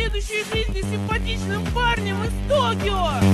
следующей жизни симпатичным парнем из Токио!